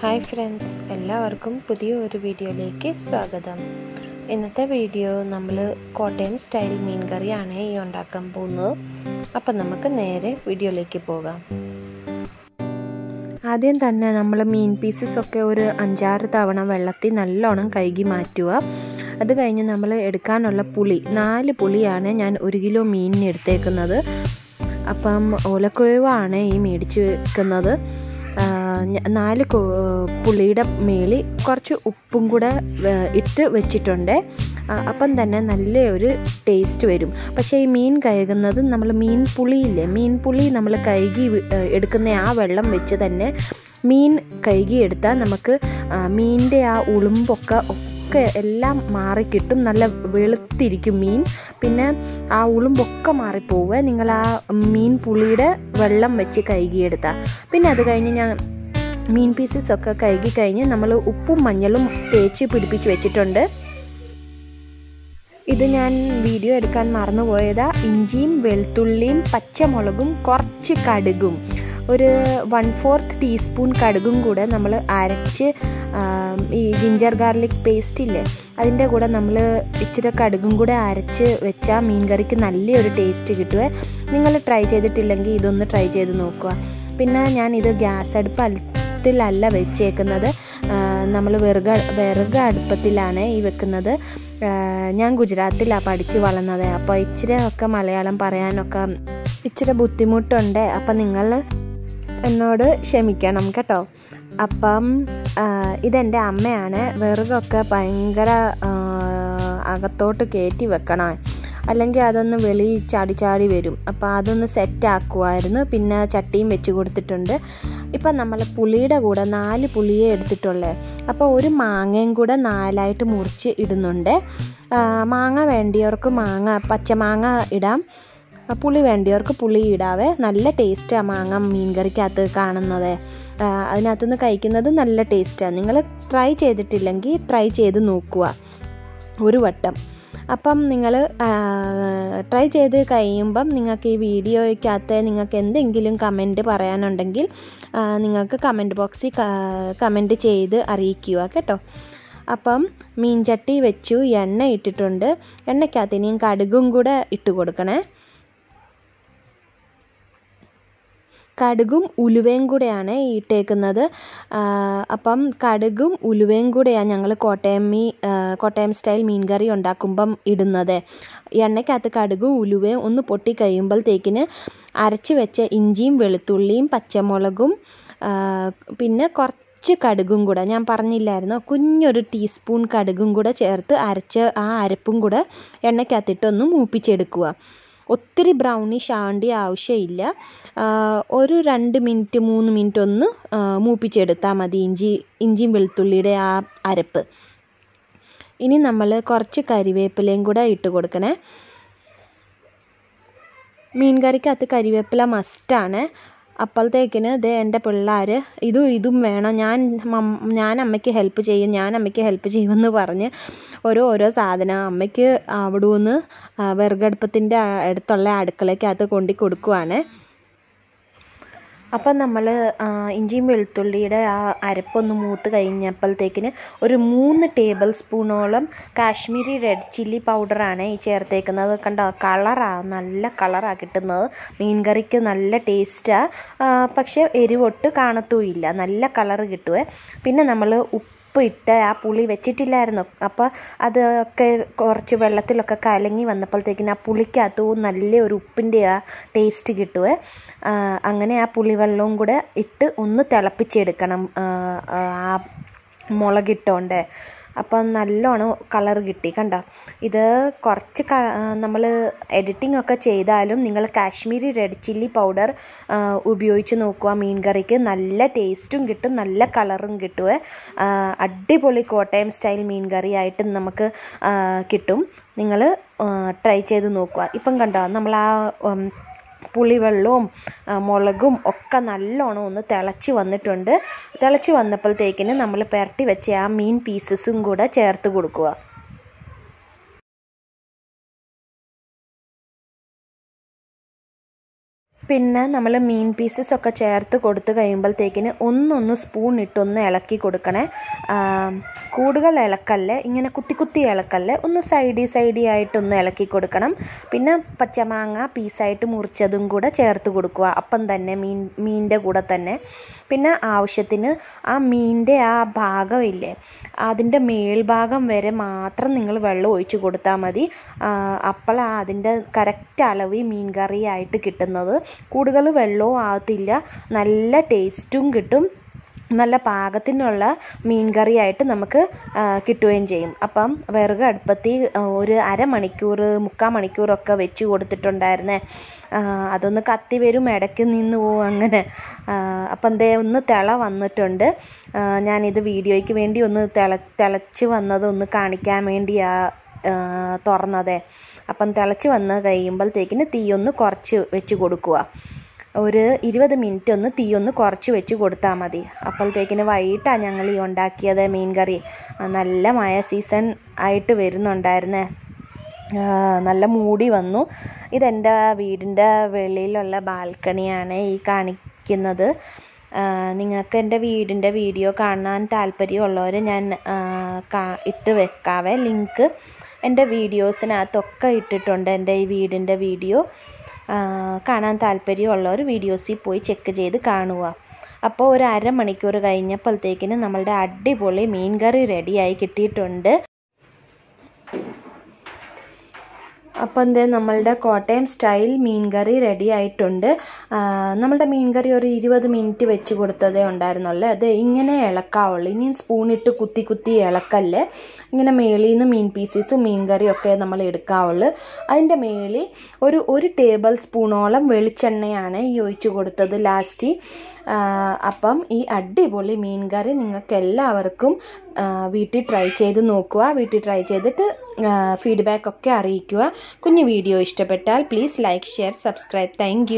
Hi friends എല്ലാവർക്കും പുതിയ ഒരു വീഡിയോയിലേക്ക് സ്വാഗതം. ഇന്നത്തെ വീഡിയോ നമ്മൾ കോട്ടയം സ്റ്റൈൽ മീൻ കറിയാണ് ഈ ഉണ്ടാക്കാൻ പോകുന്നത്. അപ്പം നമുക്ക് നേരെ വീഡിയോയിലേക്ക് പോകാം. ആദ്യം തന്നെ നമ്മൾ മീൻ പീസസ് ഒക്കെ ഒരു അഞ്ചാറ് തവണ വെള്ളത്തിൽ നല്ലോണം കഴുകി മാറ്റുക. അത് കഴിഞ്ഞ് നമ്മൾ എടുക്കാനുള്ള പുളി നാല് പുളിയാണ് ഞാൻ ഒരു കിലോ മീനിന് എടുത്തേക്കുന്നത്. അപ്പം ഓലക്കുഴവാണ് ഈ മേടിച്ച് വെക്കുന്നത്. നാല് പുളിയുടെ മേളിൽ കുറച്ച് ഉപ്പും കൂടെ ഇട്ട് വെച്ചിട്ടുണ്ട്. അപ്പം തന്നെ നല്ല ഒരു ടേസ്റ്റ് വരും. പക്ഷേ ഈ മീൻ കഴുകുന്നത് നമ്മൾ മീൻ പുളിയില്ലേ? മീൻ പുളി നമ്മൾ കഴുകി എടുക്കുന്ന ആ വെള്ളം വെച്ച് തന്നെ മീൻ കഴുകിയെടുത്താൽ നമുക്ക് മീനിന്റെ ആ ഉളുമ്പൊക്കെ ഒക്കെ എല്ലാം മാറിക്കിട്ടും. നല്ല വെളുത്തിരിക്കും മീൻ. പിന്നെ ആ ഉളുമ്പൊക്കെ മാറിപ്പോവുക. നിങ്ങൾ ആ മീൻ പുളിയുടെ വെള്ളം വെച്ച് കഴുകിയെടുത്താൽ. പിന്നെ അത് കഴിഞ്ഞ് ഞാൻ മീൻ പീസസ് ഒക്കെ കഴുകി കഴിഞ്ഞ് നമ്മൾ ഉപ്പും മഞ്ഞളും തേച്ച് പിടിപ്പിച്ച് വെച്ചിട്ടുണ്ട്. ഇത് ഞാൻ വീഡിയോ എടുക്കാൻ മറന്നുപോയതാ. ഇഞ്ചിയും വെളുത്തുള്ളിയും പച്ചമുളകും കുറച്ച് കടുകും. ഒരു വൺ ഫോർത്ത് ടീസ്പൂൺ കടുകും കൂടെ നമ്മൾ അരച്ച് ഈ ജിഞ്ചർ ഗാർലിക് പേസ്റ്റ് ഇല്ലേ അതിന്റെ കൂടെ നമ്മൾ ഇച്ചിരി കടുകും കൂടെ അരച്ച് വെച്ചാൽ മീൻ കറിക്ക് നല്ലൊരു ടേസ്റ്റ് കിട്ടുമേ നിങ്ങൾ ട്രൈ ചെയ്തിട്ടില്ലെങ്കിൽ ഇതൊന്ന് ട്രൈ ചെയ്ത് നോക്കുക. പിന്നെ ഞാൻ ഇത് ഗ്യാസ് അടുപ്പ് അടുപ്പത്തിലല്ല വെച്ചേക്കുന്നത്. നമ്മൾ വിറക് വിറക് അടുപ്പത്തിലാണ് ഈ വെക്കുന്നത്. ഞാൻ ഗുജറാത്തിലാണ് പഠിച്ച് വളർന്നത്. അപ്പോൾ ഇച്ചിരി ഒക്കെ മലയാളം പറയാനൊക്കെ ഇച്ചിരി ബുദ്ധിമുട്ടുണ്ട്. അപ്പം നിങ്ങൾ എന്നോട് ക്ഷമിക്കണം കേട്ടോ. അപ്പം ഇതെന്റെ അമ്മയാണ്. വിറകൊക്കെ ഭയങ്കര അകത്തോട്ട് കയറ്റി വെക്കണം. അല്ലെങ്കിൽ അതൊന്ന് വെളി ചാടി ചാടി വരും. അപ്പോൾ അതൊന്ന് സെറ്റ് ആക്കുമായിരുന്നു പിന്നെ ചട്ടിയും വെച്ച് കൊടുത്തിട്ടുണ്ട്. ഇപ്പം നമ്മൾ പുളിയുടെ കൂടെ നാല് പുളിയെ എടുത്തിട്ടുള്ളേ. അപ്പോൾ ഒരു മാങ്ങയും കൂടെ നാലായിട്ട് മുറിച്ച് ഇടുന്നുണ്ട്. മാങ്ങ വേണ്ടിയവർക്ക് മാങ്ങ പച്ചമാങ്ങ ഇടാം. പുളി വേണ്ടിയവർക്ക് പുളി ഇടാവേ. നല്ല ടേസ്റ്റാണ് മാങ്ങ മീൻകറിക്കകത്ത് കാണുന്നത്. അതിനകത്തുനിന്ന് കഴിക്കുന്നത് നല്ല ടേസ്റ്റാണ് നിങ്ങൾ ട്രൈ ചെയ്തിട്ടില്ലെങ്കിൽ ട്രൈ ചെയ്ത് നോക്കുക. ഒരു വട്ടം. അപ്പം നിങ്ങൾ ട്രൈ ചെയ്ത് കഴിയുമ്പം നിങ്ങൾക്ക് ഈ വീഡിയോയ്ക്കകത്ത് നിങ്ങൾക്ക് എന്തെങ്കിലും കമന്റ് പറയാനുണ്ടെങ്കിൽ നിങ്ങൾക്ക് കമന്റ് ബോക്സിൽ കമന്റ് ചെയ്ത് അറിയിക്കുക കേട്ടോ. അപ്പം മീൻചട്ടി വെച്ചു എണ്ണ ഇട്ടിട്ടുണ്ട്. എണ്ണയ്ക്കകത്ത് ഇനിയും കടുകും കൂടെ ഇട്ട് കൊടുക്കണേ. കടുകും ഉലുവയും കൂടെയാണ് ഇട്ടേക്കുന്നത്. അപ്പം കടുകും ഉലുവയും കൂടെയാണ് ഞങ്ങൾ കോട്ടയം മീ കോട്ടയം സ്റ്റൈൽ മീൻ കറി ഉണ്ടാക്കുമ്പം ഇടുന്നത്. എണ്ണയ്ക്കകത്ത് കടുകും ഉലുവയും ഒന്ന് പൊട്ടി കഴിയുമ്പോഴത്തേക്കിന് അരച്ച് വെച്ച ഇഞ്ചിയും വെളുത്തുള്ളിയും പച്ചമുളകും പിന്നെ കുറച്ച് കുറച്ച് കടുകും കൂടെ. ഞാൻ പറഞ്ഞില്ലായിരുന്നോ? കുഞ്ഞൊരു ടീസ്പൂൺ കടുകും കൂടെ ചേർത്ത് അരച്ച് ആ അരപ്പും കൂടെ എണ്ണയ്ക്കകത്തിട്ട് ഒന്ന് മൂപ്പിച്ചെടുക്കുക. ഒത്തിരി ബ്രൗണിഷ് ആവേണ്ട ആവശ്യമില്ല. ഒരു രണ്ട് മിനിറ്റ് മൂന്ന് മിനിറ്റ് ഒന്ന് മൂപ്പിച്ചെടുത്താൽ മതി ഇഞ്ചി ഇഞ്ചിയും വെളുത്തുള്ളിയുടെ ആ അരപ്പ്. ഇനി നമ്മൾ കുറച്ച് കരിവേപ്പിലയും കൂടെ ഇട്ട് കൊടുക്കണേ. മീൻ കറിക്കകത്ത് കരിവേപ്പില മസ്റ്റാണ് അപ്പോഴത്തേക്കിന് ദേ എന്റെ പിള്ളേർ ഇതും ഇതും വേണം. ഞാൻ ഞാൻ അമ്മയ്ക്ക് ഹെൽപ്പ് ചെയ്യും ഞാൻ അമ്മയ്ക്ക് ഹെൽപ്പ് ചെയ്യുമെന്ന് പറഞ്ഞ് ഓരോ ഓരോ സാധനം അമ്മയ്ക്ക് അവിടെ നിന്ന് വിറകടുപ്പത്തിന്റെ അടുത്തുള്ള അടുക്കളയ്ക്കകത്ത് കൊണ്ടു കൊടുക്കുവാണ്. അപ്പം നമ്മൾ ഇഞ്ചിയും വെളുത്തുള്ളിയുടെ ആ അരപ്പൊന്ന് മൂത്ത് കഴിഞ്ഞപ്പോഴത്തേക്കിന് ഒരു മൂന്ന് ടേബിൾ സ്പൂണോളം കാശ്മീരി റെഡ് ചില്ലി പൗഡറാണ് ഈ ചേർത്തേക്കുന്നത്. കണ്ടോ കളറാണ് നല്ല കളറാണ് കിട്ടുന്നത്. മീൻ കറിക്ക് നല്ല ടേസ്റ്റാണ് പക്ഷേ എരിവൊട്ട് കാണത്തുമില്ല നല്ല കളറ് കിട്ടുമേ പിന്നെ നമ്മൾ ഉപ്പ് ഉപ്പ് ഇട്ട് ആ പുളി വെച്ചിട്ടില്ലായിരുന്നു. അപ്പോൾ അതൊക്കെ കുറച്ച് വെള്ളത്തിലൊക്കെ കലങ്ങി വന്നപ്പോഴത്തേക്കിന് ആ പുളിക്കകത്ത് നല്ല ഒരു ഉപ്പിന്റെ ആ ടേസ്റ്റ് കിട്ടുമേ അങ്ങനെ ആ പുളിവെള്ളവും കൂടെ ഇട്ട് ഒന്ന് തിളപ്പിച്ചെടുക്കണം. ആ മുളകിട്ടോണ്ട്. അപ്പം നല്ലോണം കളർ കിട്ടി. കണ്ടോ? ഇത് കുറച്ച് നമ്മൾ എഡിറ്റിംഗ് ഒക്കെ ചെയ്താലും നിങ്ങൾ കാശ്മീരി റെഡ് ചില്ലി പൗഡർ ഉപയോഗിച്ച് നോക്കുക. മീൻ കറിക്ക് നല്ല ടേസ്റ്റും കിട്ടും നല്ല കളറും കിട്ടുമേ അടിപൊളി കോട്ടയം സ്റ്റൈൽ മീൻ കറി ആയിട്ട് നമുക്ക് കിട്ടും. നിങ്ങൾ ട്രൈ ചെയ്ത് നോക്കുക. ഇപ്പം കണ്ടോ? നമ്മൾ ആ പുളിവെള്ളവും മുളകും ഒക്കെ നല്ലോണം ഒന്ന് തിളച്ച് വന്നിട്ടുണ്ട്. തിളച്ച് വന്നപ്പോഴത്തേക്കിന് നമ്മൾ പുരട്ടി വെച്ച ആ മീൻ പീസസും കൂടെ ചേർത്ത് കൊടുക്കുക. പിന്നെ നമ്മൾ മീൻ പീസസ് ഒക്കെ ചേർത്ത് കൊടുത്തു കഴിയുമ്പോഴത്തേക്കിന് ഒന്നൊന്ന് സ്പൂൺ ഇട്ടൊന്ന് ഇളക്കി കൊടുക്കണേ. കൂടുതൽ ഇളക്കല്ലേ ഇങ്ങനെ കുത്തി കുത്തി ഇളക്കല്ലേ. ഒന്ന് സൈഡി സൈഡി ആയിട്ടൊന്ന് ഇളക്കി കൊടുക്കണം. പിന്നെ പച്ചമാങ്ങ പീസായിട്ട് മുറിച്ചതും കൂടെ ചേർത്ത് കൊടുക്കുക. അപ്പം തന്നെ മീൻ മീനിന്റെ കൂടെ തന്നെ. പിന്നെ ആവശ്യത്തിന് ആ മീനിന്റെ ആ ഭാഗമില്ലേ അതിന്റെ മേൽഭാഗം വരെ മാത്രം നിങ്ങൾ വെള്ളം ഒഴിച്ച് കൊടുത്താൽ മതി. അപ്പോൾ അതിന്റെ കറക്റ്റ് അളവ് മീൻ കറിയായിട്ട് കിട്ടുന്നത്. കൂടുതൽ വെള്ളവും ആകത്തില്ല. നല്ല ടേസ്റ്റും കിട്ടും. നല്ല പാകത്തിനുള്ള മീൻ കറിയായിട്ട് നമുക്ക് കിട്ടുകയും ചെയ്യും. അപ്പം വിറക് അടുപ്പത്തി ഒരു അരമണിക്കൂർ മുക്കാൽ മണിക്കൂറൊക്കെ വെച്ച് കൊടുത്തിട്ടുണ്ടായിരുന്നേ. അതൊന്ന് കത്തി വരും ഇടയ്ക്ക് നിന്ന് പോവും അങ്ങനെ. അപ്പം എന്തേ ഒന്ന് തിള വന്നിട്ടുണ്ട്. ഞാനിത് വീഡിയോയ്ക്ക് വേണ്ടി ഒന്ന് തിള തിളച്ച് വന്നത് ഒന്ന് കാണിക്കാൻ വേണ്ടിയാ തുറന്നതേ. അപ്പം തിളച്ച് വന്ന് കഴിയുമ്പോഴത്തേക്കിന് തീയൊന്ന് കുറച്ച് വെച്ച് കൊടുക്കുക. ഒരു ഇരുപത് മിനിറ്റ് ഒന്ന് തീയൊന്ന് കുറച്ച് വെച്ച് കൊടുത്താൽ മതി. അപ്പോഴത്തേക്കിന് വൈകിട്ടാണ് ഞങ്ങൾ ഈ ഉണ്ടാക്കിയത് മീൻ കറി നല്ല മായ സീസൺ ആയിട്ട് വരുന്നുണ്ടായിരുന്നേ. നല്ല മൂടി വന്നു. ഇതെന്റെ വീടിന്റെ വെളിയിലുള്ള ബാൽക്കണിയാണ് ഈ കാണിക്കുന്നത്. നിങ്ങൾക്ക് എന്റെ വീടിന്റെ വീഡിയോ കാണാൻ താല്പര്യമുള്ളവർ ഞാൻ ഇട്ട് വെക്കാവേ. ലിങ്ക് എന്റെ വീഡിയോസിനകത്തൊക്കെ ഇട്ടിട്ടുണ്ട് എന്റെ ഈ വീടിന്റെ വീഡിയോ. കാണാൻ താല്പര്യമുള്ളവർ വീഡിയോസിൽ പോയി ചെക്ക് ചെയ്ത് കാണുക. അപ്പോൾ ഒരു അരമണിക്കൂർ കഴിഞ്ഞപ്പോഴത്തേക്കിന് നമ്മളുടെ അടിപൊളി മീൻ കറി റെഡിയായി കിട്ടിയിട്ടുണ്ട്. അപ്പോൾ എന്തേ നമ്മളുടെ കോട്ടയം സ്റ്റൈൽ മീൻ കറി റെഡി ആയിട്ടുണ്ട്. നമ്മളുടെ മീൻ കറി ഒരു ഇരുപത് മിനിറ്റ് വെച്ച് കൊടുത്തതേ ഉണ്ടായിരുന്നുള്ളൂ. അത് ഇങ്ങനെ ഇളക്കാവുള്ളൂ. ഇനിയും സ്പൂണിട്ട് കുത്തി കുത്തി ഇളക്കല്ലേ. ഇങ്ങനെ മേളിൽ നിന്ന് മീൻ പീസസും മീൻ കറിയൊക്കെ നമ്മൾ എടുക്കാവുള്ളൂ. അതിന്റെ മേളിൽ ഒരു ഒരു ടേബിൾ സ്പൂണോളം വെളിച്ചെണ്ണയാണ് ഈ ഒഴിച്ച് കൊടുത്തത് ലാസ്റ്റ് അപ്പം ഈ അടിപൊളി മീൻ കറി നിങ്ങൾക്ക് എല്ലാവർക്കും വീട്ടിൽ ട്രൈ ചെയ്ത് നോക്കുക. വീട്ടിൽ ട്രൈ ചെയ്തിട്ട് ഫീഡ്ബാക്ക് ഒക്കെ അറിയിക്കുക. കുഞ്ഞു വീഡിയോ ഇഷ്ടപ്പെട്ടാൽ please like share subscribe thank